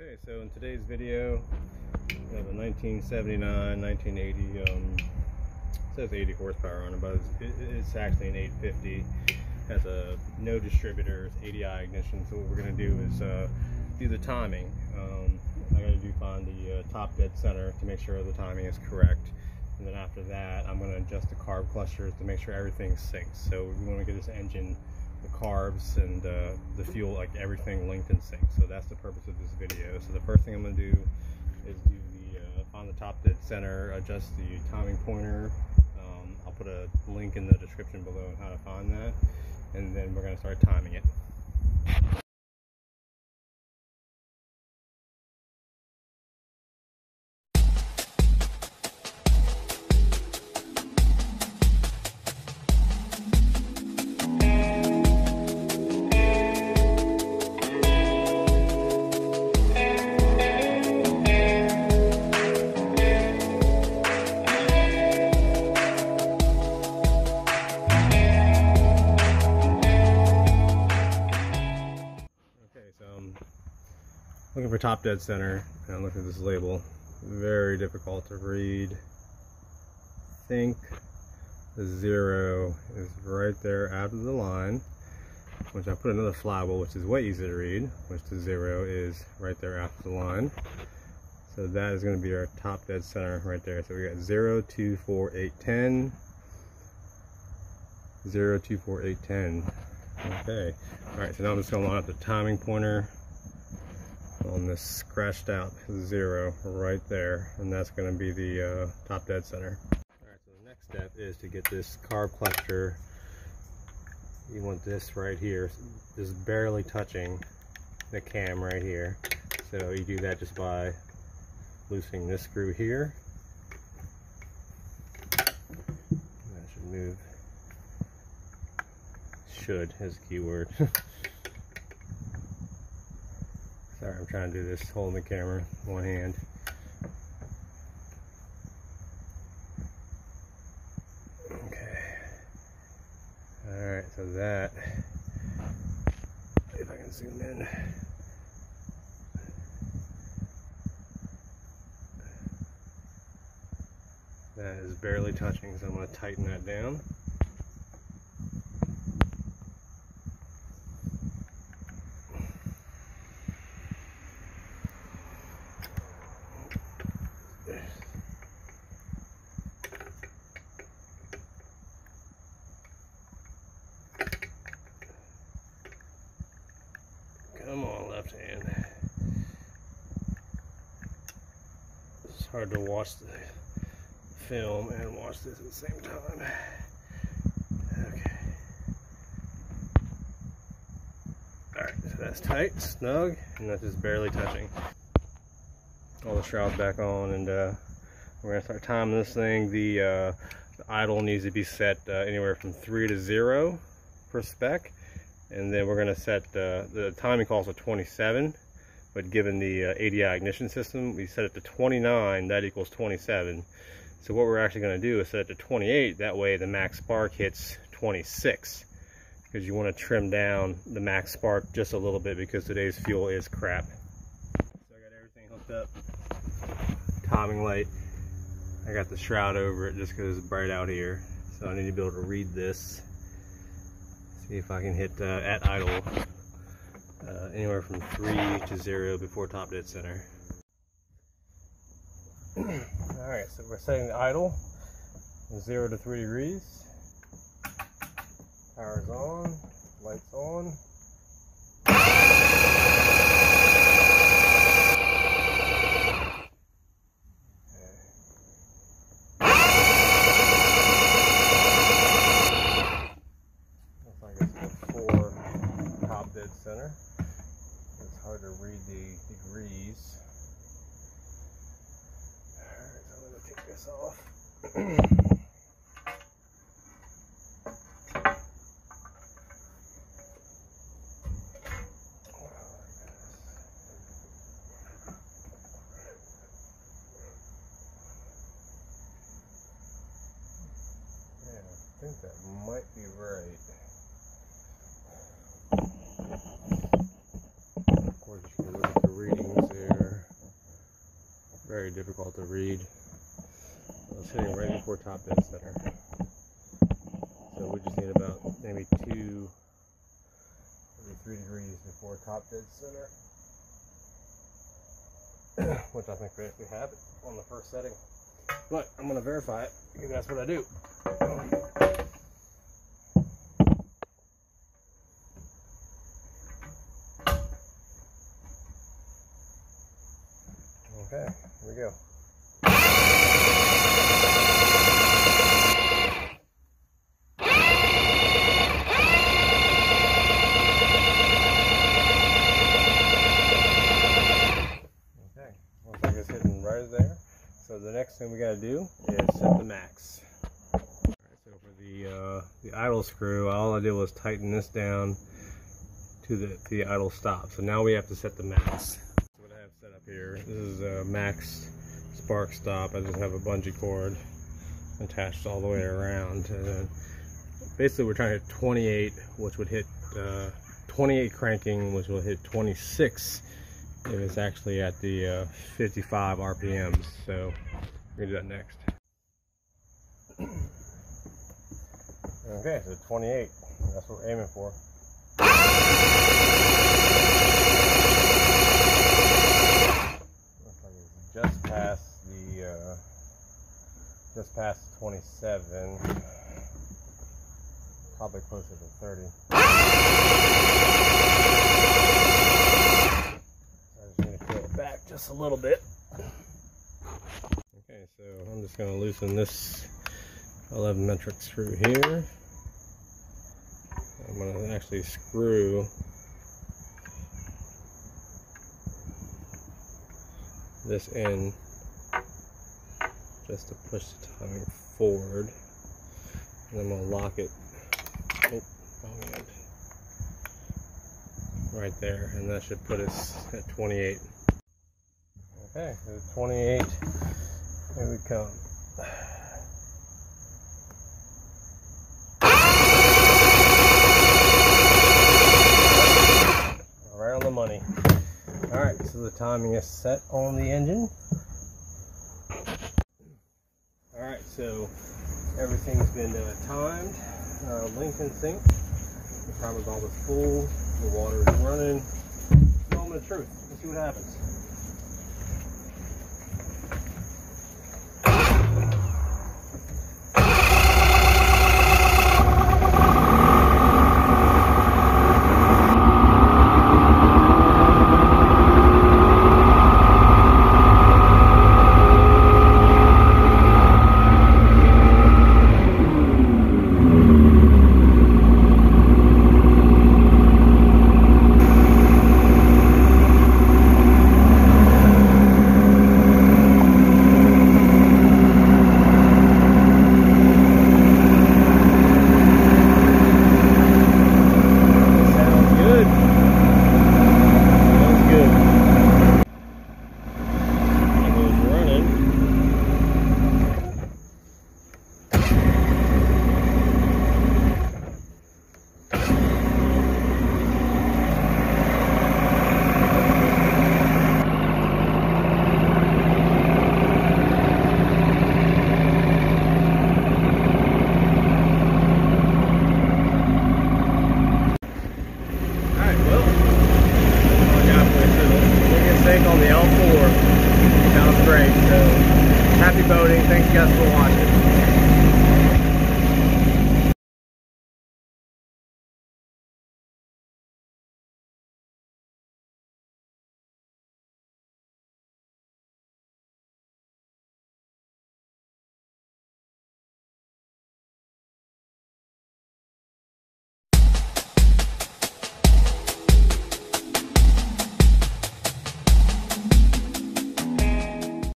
Okay, so in today's video, we have a 1979, 1980, um, says 80 horsepower on it, but it's, it's actually an 850. Has a no distributors, ADI ignition. So what we're gonna do is uh, do the timing. Um, I gotta do find the uh, top dead center to make sure the timing is correct. And then after that, I'm gonna adjust the carb clusters to make sure everything syncs. So we wanna get this engine the carbs and uh, the fuel, like everything linked in sync. So that's the purpose of this video. So the first thing I'm going to do is do the uh, on the top dead center, adjust the timing pointer. Um, I'll put a link in the description below on how to find that, and then we're going to start timing it. Looking for top dead center, and I'm looking at this label. Very difficult to read. think the zero is right there after the line, which I put another flywheel, which is way easier to read, which the zero is right there after the line. So that is going to be our top dead center right there. So we got 0, 2, 4, 8, 10. 0, 2, 4, 8, 10. Okay. Alright, so now I'm just going to line up the timing pointer on this scratched out zero right there. And that's going to be the uh, top dead center. Alright, so the next step is to get this carb cluster. You want this right here, just barely touching the cam right here. So you do that just by loosening this screw here. That should move should is a key word. Sorry, I'm trying to do this holding the camera one hand. Okay. Alright, so that, if I can zoom in. That is barely touching, so I'm going to tighten that down. Hand. It's hard to watch the film and watch this at the same time. Okay. Alright, so that's tight, snug, and that's just barely touching. All the shrouds back on, and uh, we're gonna start timing this thing. The, uh, the idle needs to be set uh, anywhere from 3 to 0 per spec and then we're going to set uh, the timing calls for 27 but given the uh, ADI ignition system we set it to 29 that equals 27 so what we're actually going to do is set it to 28 that way the max spark hits 26 because you want to trim down the max spark just a little bit because today's fuel is crap. So I got everything hooked up timing light. I got the shroud over it just because it's bright out here. So I need to be able to read this See if I can hit uh, at idle uh, anywhere from 3 to 0 before top dead center. Alright, so we're setting the idle 0 to 3 degrees. Power's on, lights on. dead center. It's hard to read the degrees. Alright, so I'm going to take this off. Yeah, I think that might be right. Of course, you can look at the readings there. Very difficult to read. I was hitting right before top dead center. So we just need about maybe two, maybe three degrees before top dead center. Which I think we have on the first setting. But I'm going to verify it because that's what I do. Okay, here we go. Okay, looks like it's hitting right there. So the next thing we got to do is set the max. So for the uh, the idle screw, all I did was tighten this down to the the idle stop. So now we have to set the max. So what I have set up here, this is a max spark stop. I just have a bungee cord attached all the way around. And then basically we're trying to hit 28, which would hit uh, 28 cranking, which will hit 26 if it's actually at the uh, 55 RPMs. So gonna do that next. Okay, so 28. That's what we're aiming for. Looks like it's just past the uh, just past 27. Probably closer to 30. I just need to peel it back just a little bit. So I'm just going to loosen this 11 metric screw here. I'm going to actually screw this in just to push the timing forward. And then we'll lock it oh, right there, and that should put us at 28. Okay, so 28. Here we come. Right on the money. Alright, so the timing is set on the engine. Alright, so everything's been uh, timed, uh, and synced. The primer bulb is full, the water is running. Moment of truth. Let's see what happens. Sounds good. Sounds good. It was running. Alright, well, on the L4. Sounds great. So, happy boating. Thanks guys for watching.